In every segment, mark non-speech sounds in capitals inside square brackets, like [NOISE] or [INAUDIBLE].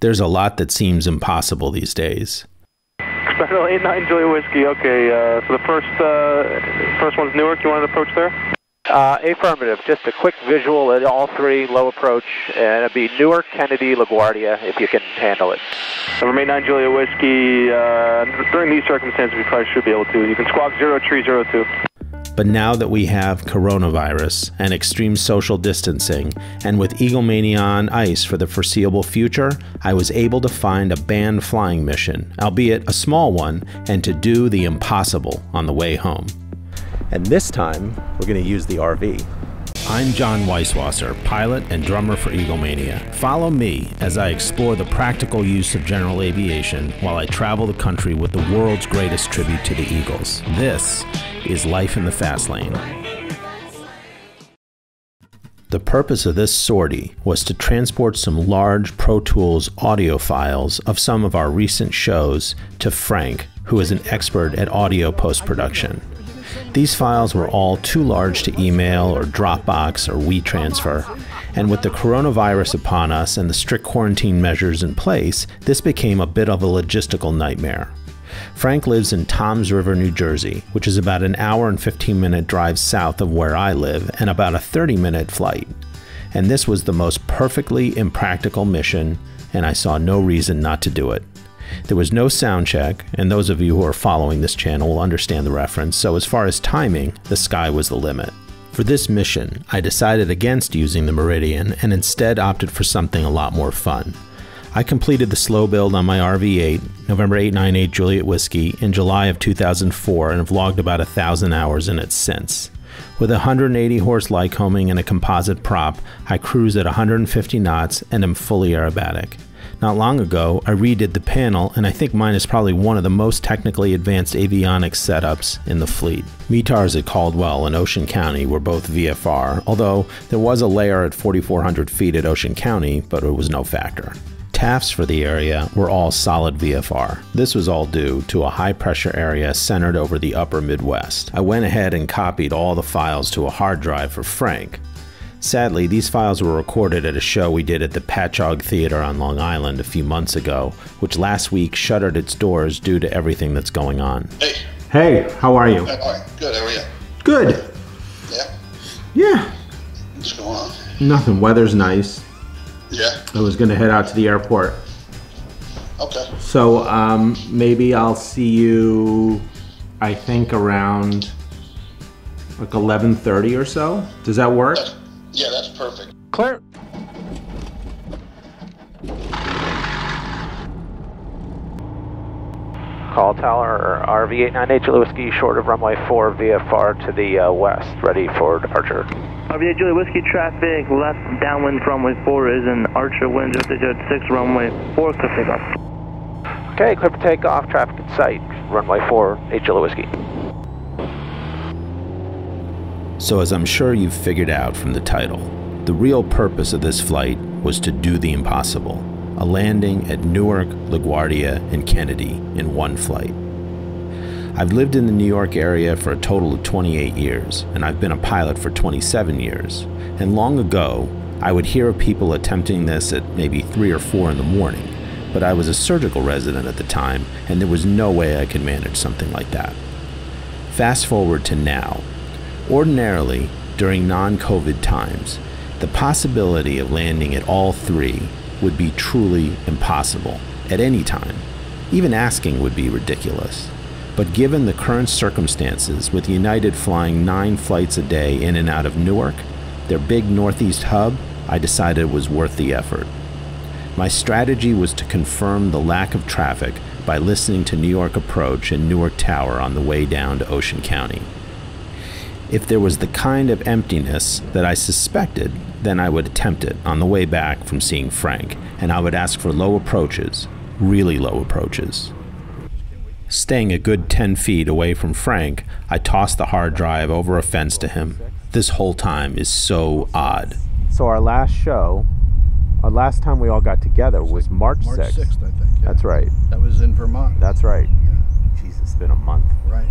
There's a lot that seems impossible these days. Special 89 Julia Whiskey. Okay, uh, so the first uh, first one's Newark. You want to approach there? Uh, affirmative. Just a quick visual at all three, low approach, and it'd be Newark, Kennedy, LaGuardia, if you can handle it. Number 89 Julia Whiskey, uh, during these circumstances, we probably should be able to. You can squawk 0302. But now that we have coronavirus and extreme social distancing, and with Eaglemania on ice for the foreseeable future, I was able to find a band flying mission, albeit a small one, and to do the impossible on the way home. And this time, we're going to use the RV. I'm John Weisswasser, pilot and drummer for Eaglemania. Follow me as I explore the practical use of general aviation while I travel the country with the world's greatest tribute to the Eagles. This is Life in the Fast Lane. The purpose of this sortie was to transport some large Pro Tools audio files of some of our recent shows to Frank, who is an expert at audio post production. These files were all too large to email or Dropbox or WeTransfer, and with the coronavirus upon us and the strict quarantine measures in place, this became a bit of a logistical nightmare. Frank lives in Toms River, New Jersey, which is about an hour and 15 minute drive south of where I live and about a 30 minute flight. And this was the most perfectly impractical mission, and I saw no reason not to do it. There was no sound check, and those of you who are following this channel will understand the reference, so as far as timing, the sky was the limit. For this mission, I decided against using the Meridian and instead opted for something a lot more fun. I completed the slow build on my RV8, November 898 Juliet Whiskey, in July of 2004 and have logged about a thousand hours in it since. With 180 horse Lycoming and a composite prop, I cruise at 150 knots and am fully aerobatic. Not long ago, I redid the panel, and I think mine is probably one of the most technically advanced avionics setups in the fleet. METARs at Caldwell and Ocean County were both VFR, although there was a layer at 4,400 feet at Ocean County, but it was no factor. TAFs for the area were all solid VFR. This was all due to a high pressure area centered over the upper Midwest. I went ahead and copied all the files to a hard drive for Frank, Sadly, these files were recorded at a show we did at the Patchogue Theater on Long Island a few months ago, which last week shuttered its doors due to everything that's going on. Hey. Hey, how are you? Hi. Good. How are you? Good. Yeah. Yeah. What's going on? Nothing. Weather's nice. Yeah. I was going to head out to the airport. Okay. So um, maybe I'll see you, I think, around like 11.30 or so. Does that work? That's, that's perfect. Clear. Call tower RV898 Julia Whiskey, short of runway 4 VFR to the uh, west, ready for departure. RV8 Julia Whiskey traffic, left downwind from runway 4 is an Archer wind just at 6 runway 4, clear takeoff. Okay, clear for takeoff, traffic in sight, runway 4, 8 Julia Whiskey. So, as I'm sure you've figured out from the title, the real purpose of this flight was to do the impossible a landing at Newark, LaGuardia, and Kennedy in one flight. I've lived in the New York area for a total of 28 years, and I've been a pilot for 27 years. And long ago, I would hear of people attempting this at maybe 3 or 4 in the morning, but I was a surgical resident at the time, and there was no way I could manage something like that. Fast forward to now. Ordinarily, during non COVID times, the possibility of landing at all three would be truly impossible at any time. Even asking would be ridiculous. But given the current circumstances, with United flying nine flights a day in and out of Newark, their big Northeast hub, I decided it was worth the effort. My strategy was to confirm the lack of traffic by listening to New York Approach and Newark Tower on the way down to Ocean County. If there was the kind of emptiness that I suspected, then I would attempt it on the way back from seeing Frank, and I would ask for low approaches, really low approaches. Staying a good 10 feet away from Frank, I tossed the hard drive over a fence to him. This whole time is so odd. So, our last show, our last time we all got together was March 6th. March 6th, I think. yeah. That's right. That was in Vermont. That's right. Jesus, it's been a month. right.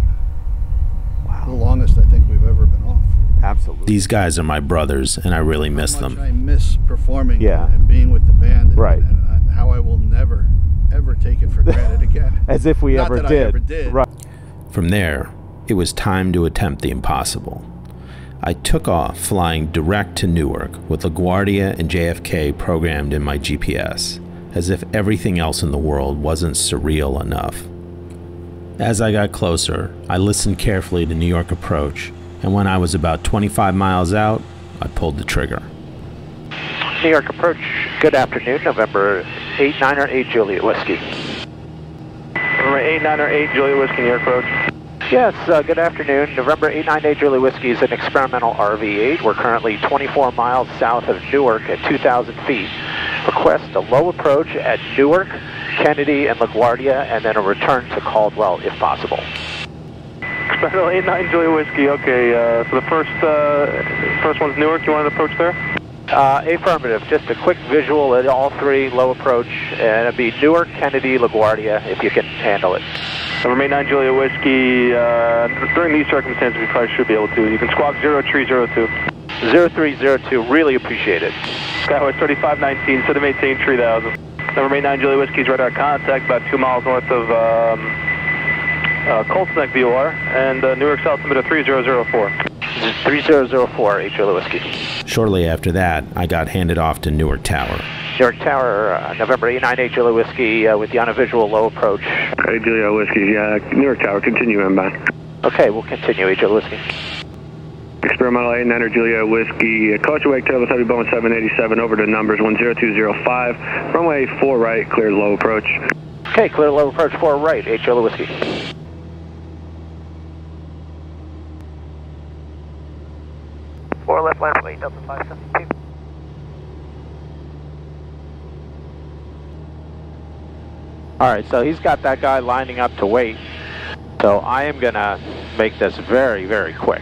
The longest I think we've ever been off. Absolutely. These guys are my brothers, and I really miss much them. I miss performing Yeah. and being with the band. and- Right. And, and how I will never, ever take it for granted [LAUGHS] again. As if we Not ever that I did. ever did. Right. From there, it was time to attempt the impossible. I took off flying direct to Newark with LaGuardia and JFK programmed in my GPS, as if everything else in the world wasn't surreal enough. As I got closer, I listened carefully to New York approach, and when I was about 25 miles out, I pulled the trigger. New York approach, good afternoon, November 898 Juliet Whiskey. November 898 Juliet Whiskey, New York approach. Yes, uh, good afternoon. November 898 Juliet Whiskey is an experimental RV-8. We're currently 24 miles south of Newark at 2,000 feet. Request a low approach at Newark, Kennedy, and LaGuardia, and then a return to Caldwell if possible. Experimental 89 Julia Whiskey, okay, uh, so the first, uh, first one's Newark, you want to approach there? Uh, affirmative. Just a quick visual at all three, low approach, and it'd be Newark, Kennedy, LaGuardia, if you can handle it. November 89 Julia Whiskey, uh, during these circumstances we probably should be able to. You can squawk 0302. 0302, really appreciate it. Skyhorse 3519, set to maintain 3000. Number 89 Julie Whiskey's radar contact about two miles north of um, uh, Colts Neck VOR, and uh, Newark South limit of 3004. 3004, H. Juliet Whiskey. Shortly after that, I got handed off to Newark Tower. Newark Tower, uh, November 898 Juliet Whiskey uh, with the on a visual low approach. Hey, Julia Whiskey, yeah, Newark Tower, continue inbound. Okay, we'll continue, H. Juliet Whiskey. Experimental 89er Julia Whiskey, Coach Wake Taylor, Heavy Boeing 787, over to numbers 10205, runway 4 right, clear low approach. Okay, clear low approach 4 right, H. Juliet Whiskey. Four left line weight, Delta 572. All right, so he's got that guy lining up to wait. So I am going to make this very, very quick.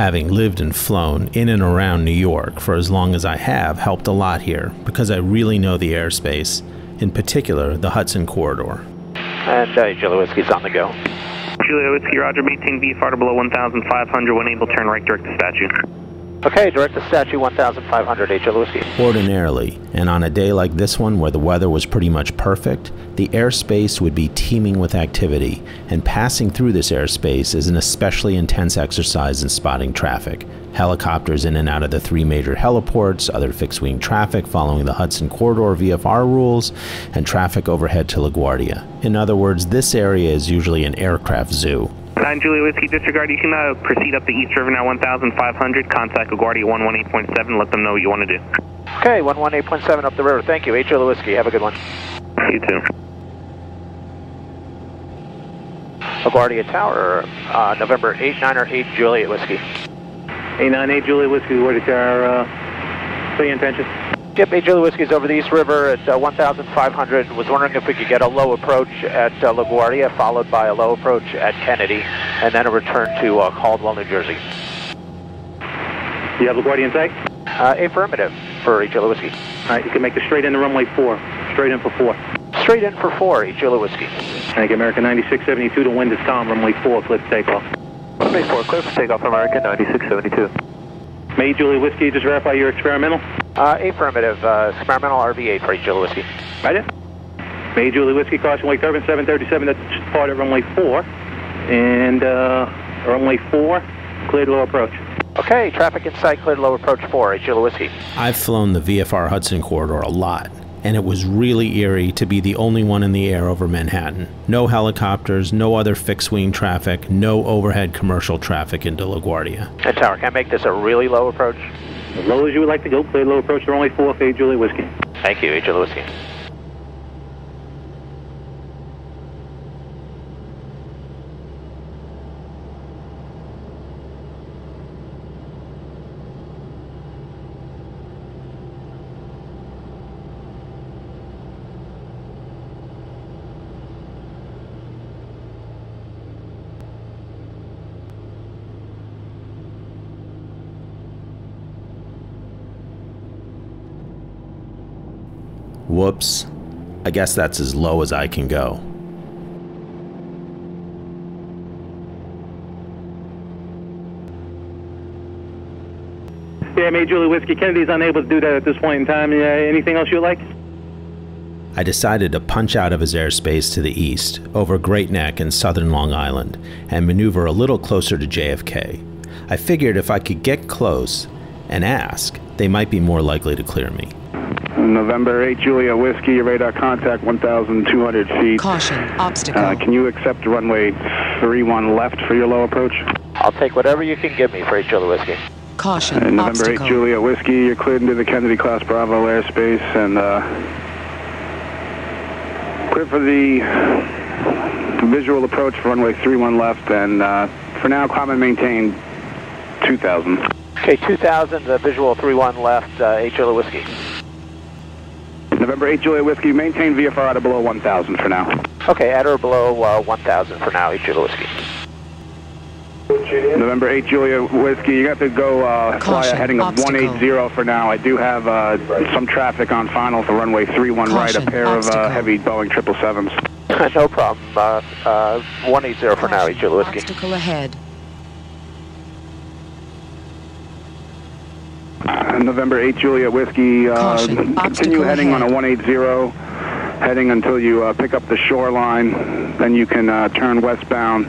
Having lived and flown in and around New York for as long as I have helped a lot here because I really know the airspace, in particular the Hudson Corridor. And uh, Juliet Whiskey's on the go. Julia Whiskey, Roger, maintain V, far to below 1,500, when able, turn right direct to statue. Okay, direct to statue 1500, H. Juliet Ordinarily, and on a day like this one where the weather was pretty much perfect, the airspace would be teeming with activity, and passing through this airspace is an especially intense exercise in spotting traffic. Helicopters in and out of the three major heliports, other fixed wing traffic following the Hudson Corridor VFR rules, and traffic overhead to LaGuardia. In other words, this area is usually an aircraft zoo. 9 Julia Whiskey, disregard. You can uh, proceed up the East River now 1,500. Contact LaGuardia 118.7. Let them know what you want to do. Okay, 118.7 up the river. Thank you, H. Juliet Whiskey. Have a good one. You too. LaGuardia Tower, uh, November 898 Juliet Whiskey. 898 Juliet Whiskey, where to our, uh, pay attention. Yep, H. Juliet Whiskey's over the East River at uh, 1,500. Was wondering if we could get a low approach at uh, LaGuardia, followed by a low approach at Kennedy, and then a return to uh, Caldwell, New Jersey. You have LaGuardia in sight? Uh, affirmative for H. Juliet Whiskey. All right, you can make the straight in to runway 4. Straight in for 4. Straight in for four, H. Juliet Whiskey. Thank you, American 9672 to wind is calm, runway 4, cliff takeoff. Runway four, clear for takeoff, American 9672. May Juliet Whiskey, just verify your experimental. Uh, affirmative, uh, experimental RV8 for H. Juliet Whiskey. Right in. May Juliet Whiskey, caution wake turbine 737, that's part of runway 4. And, uh, runway 4, cleared low approach. Okay, traffic in sight, cleared low approach four, H. Juliet Whiskey. I've flown the VFR Hudson Corridor a lot, and it was really eerie to be the only one in the air over Manhattan. No helicopters, no other fixed wing traffic, no overhead commercial traffic into LaGuardia. And Tower, can I make this a really low approach? As low as you would like to go, cleared low approach to only 4, May Juliet Whiskey. Thank you, H. Whiskey. Whoops. I guess that's as low as I can go. Yeah, made Julie Whiskey. Kennedy's unable to do that at this point in time. Yeah, anything else you'd like? I decided to punch out of his airspace to the east, over Great Neck and southern Long Island, and maneuver a little closer to JFK. I figured if I could get close and ask, they might be more likely to clear me. November 8 Julia Whiskey, your radar contact 1,200 feet. Caution, obstacle. Uh, can you accept runway 31 left for your low approach? I'll take whatever you can give me for 8 Julia Whiskey. Caution, And November obstacle. 8 Julia Whiskey, you're cleared into the Kennedy Class Bravo airspace and uh, clear for the visual approach for runway 31 left and uh, for now climb and maintain 2,000. Okay, 2000, the visual 31 left, uh, 8 Julia Whiskey. November 8 Julia Whiskey, maintain VFR out of below 1,000 for now. Okay, at or below uh, 1000 for now, 8 Julia Whiskey. November 8 Julia Whiskey, you got to go uh, fly Caution, a heading of obstacle. 180 for now. I do have uh, some traffic on final for runway 31 right, a Caution, pair of uh, obstacle. heavy Boeing 777s. [LAUGHS] no problem. Uh, uh, 180 for now, 8 Caution, Julia Whiskey. obstacle ahead. Uh, November 8 Juliet Whiskey, uh, continue obstacle heading on a 180, heading until you uh, pick up the shoreline. Then you can uh, turn westbound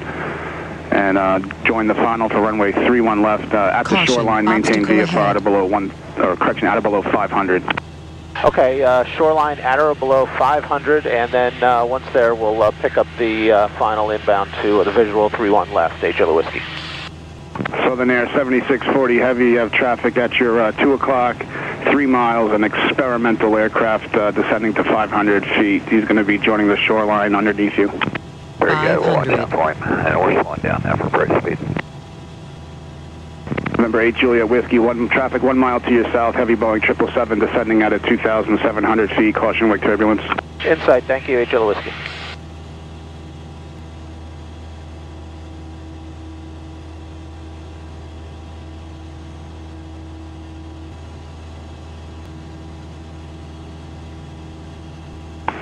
and uh, join the final for runway 31 left. Uh, at the shoreline, maintain obstacle VFR ahead. out of below one, or correction, out of below 500. Okay, uh, shoreline at or below 500, and then uh, once there, we'll uh, pick up the uh, final inbound to the visual 31 left, 8 Julia Whiskey. Southern Air 7640 heavy, you have traffic at your uh, 2 o'clock, 3 miles, an experimental aircraft uh, descending to 500 feet. He's going to be joining the shoreline underneath you. Very good, we'll watch that point, and we're slowing down now for break speed. November 8 Juliet Whiskey, one traffic 1 mile to your south, heavy Boeing 777 descending at a 2,700 feet, caution wake turbulence. Insight, thank you, 8 Julia Whiskey.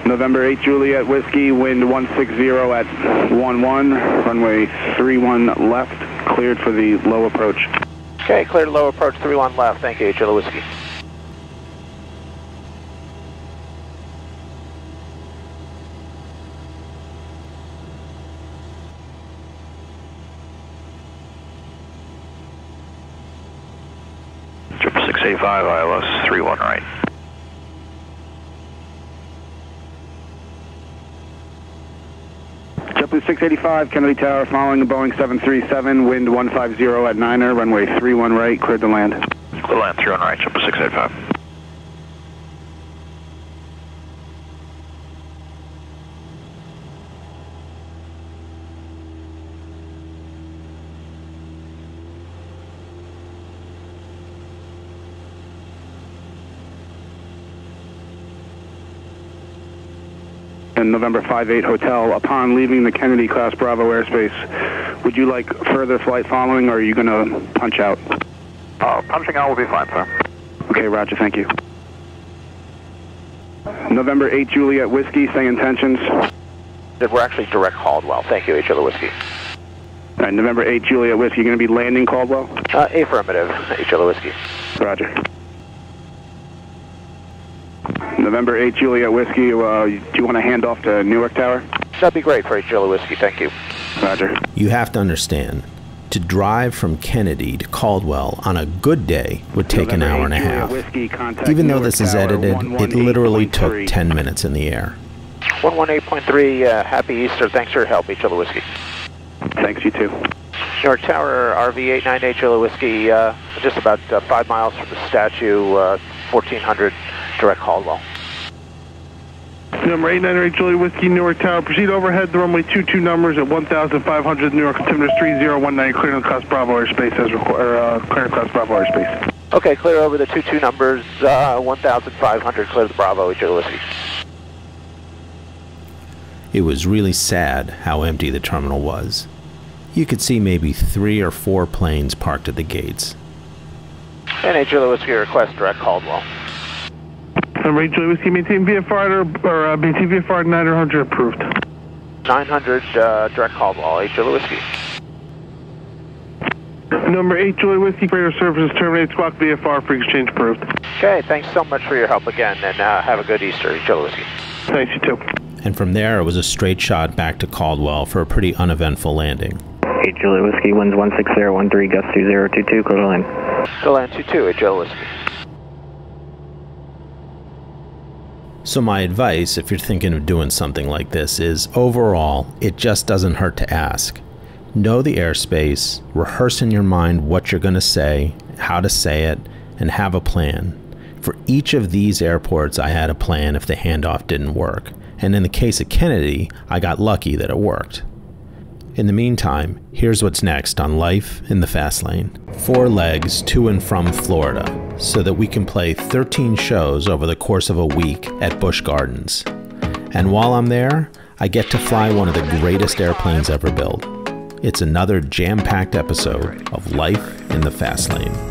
November 8 Juliet Whiskey, wind 160 at 11, runway 31 left, cleared for the low approach. Okay, cleared low approach 31 left, thank you, 8 Julia Whiskey. 185 Kennedy Tower, following a Boeing 737, wind 150 at Niner, runway 31 right, cleared to land. Cleared to land, 31 right, 6685. And November 58 Hotel, upon leaving the Kennedy Class Bravo airspace, would you like further flight following, or are you going to punch out? Uh, punching out will be fine, sir. Okay, roger, thank you. November 8 Juliet Whiskey, say intentions. We're actually direct Caldwell, thank you, 8 Julia Whiskey. All right, November 8 Juliet Whiskey, you going to be landing Caldwell? Uh, affirmative, 8 Julia Whiskey. Roger. November 8 Juliet Whiskey, uh, do you want to hand off to Newark Tower? That'd be great for 8 Julia Whiskey, thank you. Roger. You have to understand, to drive from Kennedy to Caldwell on a good day would take an hour and a half. Whiskey, Even though Newark this is edited, it literally took 118.3. 10 minutes in the air. 118.3, uh, happy Easter, thanks for your help, 8 Julia Whiskey. Thanks, you too. Newark Tower, RV 898 Julia Whiskey, uh, just about uh, 5 miles from the statue, uh, 1400, direct Caldwell. Number 898 Julie Whiskey, Newark Tower. Proceed overhead the runway 22 numbers at 1,500 New York, altimeter 3019, Clear clearing class Bravo airspace as required, uh, clearing class Bravo airspace. Okay, clear over the 22 numbers, uh, 1,500, clear the Bravo, 8 Julia Whiskey. It was really sad how empty the terminal was. You could see maybe three or four planes parked at the gates. And 8 Julia Whiskey, request direct Caldwell. Number 8 Julie Whiskey, maintain VFR or uh, maintain VFR 900 approved. 900 uh, direct Caldwell, 8 Julie Whiskey. Number 8 Julie Whiskey, freighter services terminate squawk VFR for exchange approved. Okay, thanks so much for your help again, and uh, have a good Easter, 8 Julie Whiskey. Thanks, you too. And from there, it was a straight shot back to Caldwell for a pretty uneventful landing. 8 Julie Whiskey, winds 16013, gust 2022, clear to land. Go land 22, 8 Julie Whiskey. So, my advice, if you're thinking of doing something like this, is overall, it just doesn't hurt to ask. Know the airspace, rehearse in your mind what you're going to say, how to say it, and have a plan. For each of these airports, I had a plan if the handoff didn't work. And in the case of Kennedy, I got lucky that it worked. In the meantime, here's what's next on Life in the Fast Lane. Four legs to and from Florida, so that we can play 13 shows over the course of a week at Busch Gardens. And while I'm there, I get to fly one of the greatest airplanes ever built. It's another jam packed episode of Life in the Fast Lane.